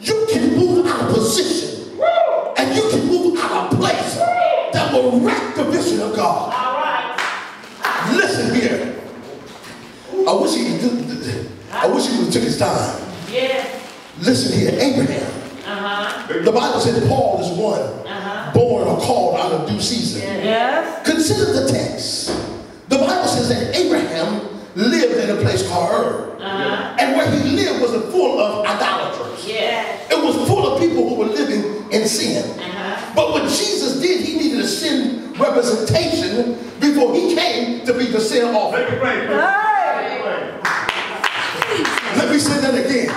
you can move out of position and you can move out of place that will wreck the vision of God. All right. Listen here. I wish he I wish he would have took his time. Yes. Listen here, Abraham. Uh-huh. The Bible said Paul is one Uh-huh. born or called out of due season. Yes. Consider the text. The Bible says that Abraham lived in a place called Ur. Uh-huh. And where he lived was full of idolaters. Yes. It was full of people who were living in sin. Uh-huh. But what Jesus did, he needed a sin representation before he came to be the sin offering. Make it rain. Let me say that again.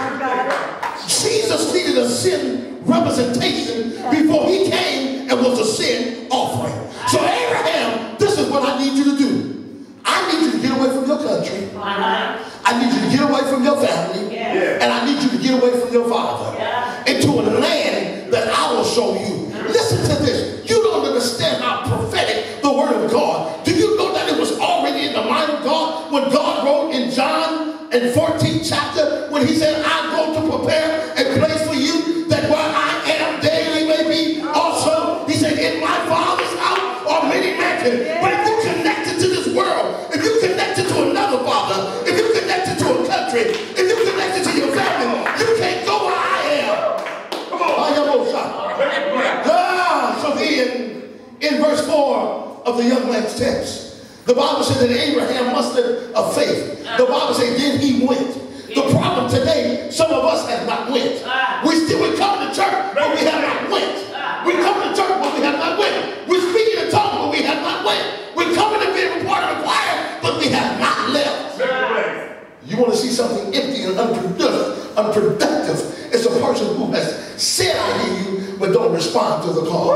Jesus needed a sin representation before he came and was a sin offering. So Abraham, this is what I need you to do. I need you to get away from your country. Uh-huh. I need you to get away from your family. And I need you to get away from your father Yeah. into a land that I will show you. Listen to this. You don't understand how prophetic the word of God. Do you know that it was already in the mind of God when God wrote in John in 14th chapter not went. Ah. We still we come to church, but we have not went. Ah. We come to church, but we have not went. We speak in the tongue, but we have not went. We come in to be a part of the choir, but we have not left. Make it rain. You want to see something empty and unproductive, unproductive. It's a person who has said I hear you, but don't respond to the call.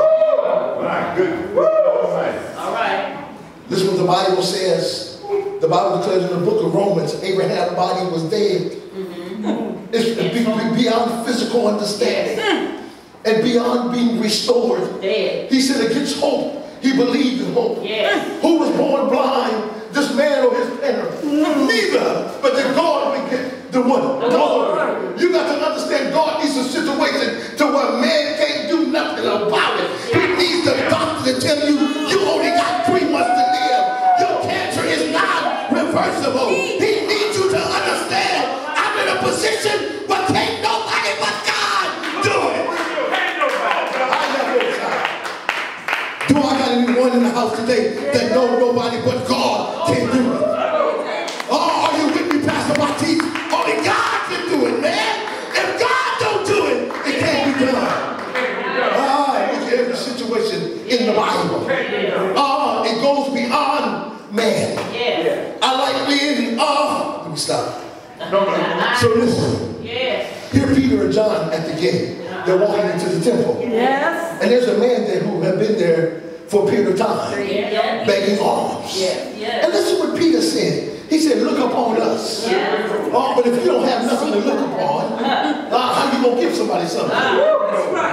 My goodness. All right. All right. Listen what the Bible says. The Bible declares in the book of Romans, Abraham's body was dead. Mm-hmm. It's be- be- beyond physical understanding mm. and beyond being restored. Dead. He said against hope, he believed in hope. Yes. Mm. Who was born blind, this man or his parents? Mm. Neither, but that God get the one. The Lord. You got to understand God needs a situation to where man So listen, Yes. here Peter and John at the gate. They're walking into the temple. Yes. And there's a man there who had been there for a period of time, Yes. begging alms. Yes. And Yes. listen what Peter said. He said, look upon us. Yes. Oh, but if you don't have nothing to look upon, uh, how you gonna give somebody something?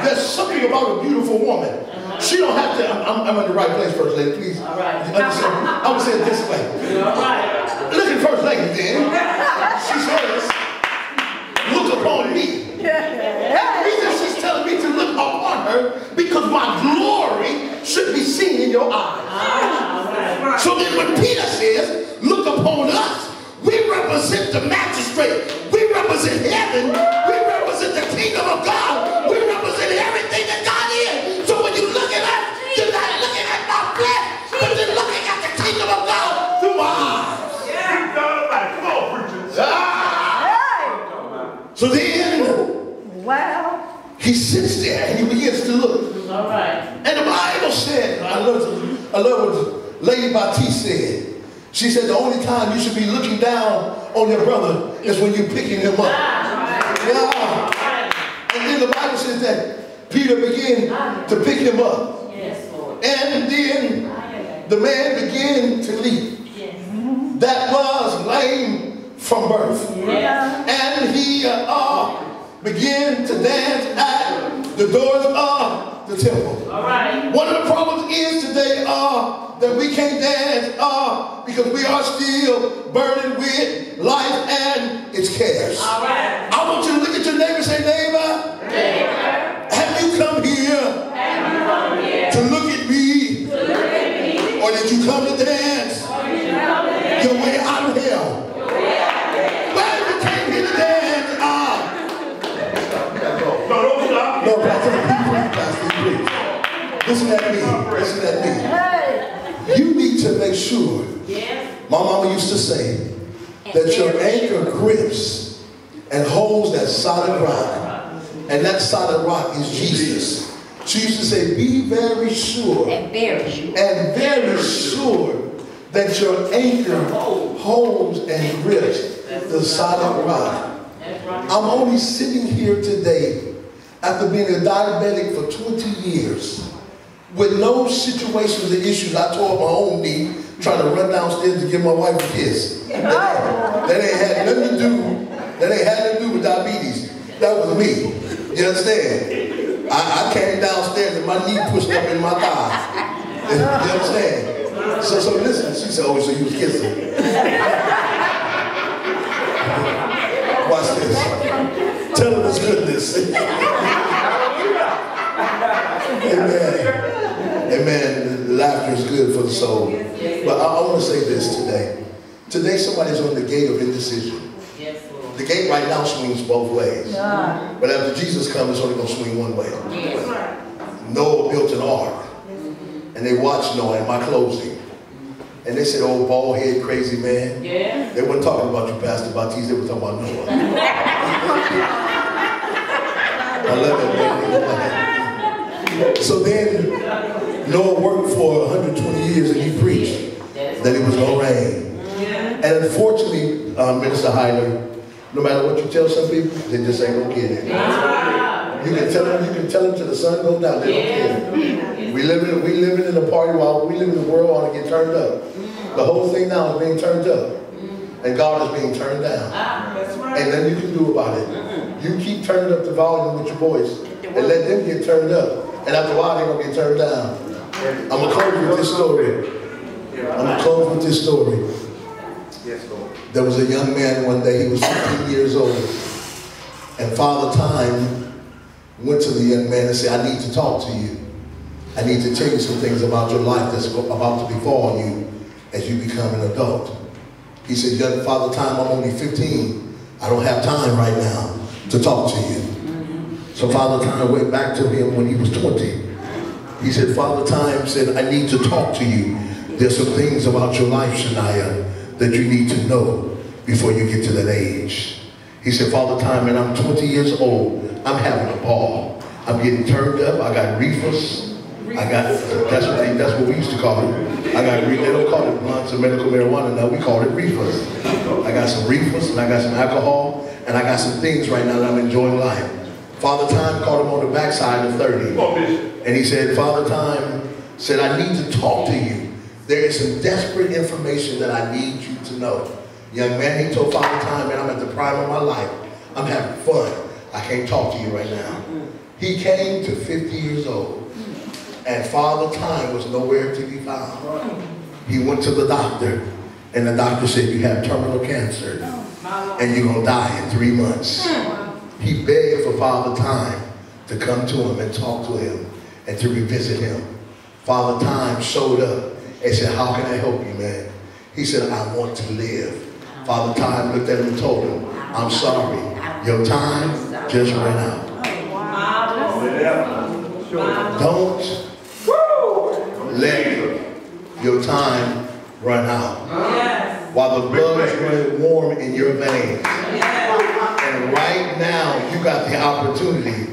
There's something about a beautiful woman. She don't have to, I'm, I'm- I'm in the right place, First Lady, please. All right. Understand? I would say it this way. All right. Look at First Lady then. She says, look upon me. The reason she's telling me to look upon her because my glory should be seen in your eyes. Ah, so then when Peter says, look upon us, we represent the magistrate. We represent heaven. So then Wow. he sits there and he begins to look. All right. And the Bible said, I love, I love what Lady Batiste said. She said the only time you should be looking down on your brother is when you're picking him up. Ah, Yeah. all right. And then the Bible says that Peter began to pick him up. Yes, Lord. And then the man began to leap. Yes. That was lame from birth. Yes. And he uh, uh, began to dance at the doors of the temple. All right. One of the problems is today uh, that we can't dance uh, because we are still burdened with life and its cares. All right. I want you to look at your neighbor and say, neighbor, listen at me. Listen at me. You need to make sure. My mama used to say that your anchor grips and holds that solid rock. And that solid rock is Jesus. She used to say, be very sure And very sure. and very sure that your anchor holds and grips the solid rock. I'm only sitting here today after being a diabetic for 20 years with no situations or issues. I tore up my own knee trying to run downstairs to give my wife a kiss. That, that ain't had nothing to do, that ain't had nothing to do with diabetes. That was me. You understand? I, I came downstairs and my knee pushed up in my thigh. You understand? So, so listen, she said, oh, so you was kissing. Watch this. Tell him it's goodness. Amen. Laughter is good for the soul. But I, I want to say this today. Today somebody's on the gate of indecision. The gate right now swings both ways. But after Jesus comes, it's only going to swing one way. Noah built an ark. And they watched Noah in my closing. And they said, oh, bald head, crazy man. Yes. They weren't talking about you, Pastor Baptiste. They were talking about Noah. I love it. So then, Noah worked for 120 years and he preached that it was going to rain. And unfortunately, uh, Minister Hyler, no matter what you tell some people, they just ain't going to get it. Ah. You can tell them, you can tell them till the sun goes down, they don't care. We live in we living in a party while we live in the world want to get turned up. The whole thing now is being turned up. And God is being turned down. Ah. And nothing you can do about it. You keep turning up the volume with your voice and let them get turned up. And after a while they're gonna get turned down. I'm gonna close with this story. I'm gonna close with this story. Yes, Lord. There was a young man one day, he was 15 years old. And Father Time went to the young man and said, I need to talk to you. I need to tell you some things about your life that's about to befall you as you become an adult. He said, young Father Time, I'm only 15. I don't have time right now to talk to you. So Father Time went back to him when he was 20. He said, Father Time said, I need to talk to you. There's some things about your life, Shania, that you need to know before you get to that age. He said, Father Time, and I'm 20 years old. I'm having a ball. I'm getting turned up. I got reefers. I got, that's what, they, that's what we used to call it. I got, they don't call it blunts or medical marijuana now. We call it reefers. I got some reefers and I got some alcohol and I got some things right now that I'm enjoying life. Father Time called him on the backside of 30. Come on, Bishop. And he said, Father Time said, I need to talk to you. There is some desperate information that I need you to know. Young man, he told Father Time, man, I'm at the prime of my life. I'm having fun. I can't talk to you right now. He came to 50 years old. And Father Time was nowhere to be found. He went to the doctor. And the doctor said, you have terminal cancer. And you're going to die in three months. He begged for Father Time to come to him and talk to him and to revisit him. Father Time showed up and said, how can I help you, man? He said, I want to live. Father Time looked at him and told him, I'm sorry, your time just ran out. Don't let your time run out. While the blood is running warm in your veins. And right now, you got the opportunity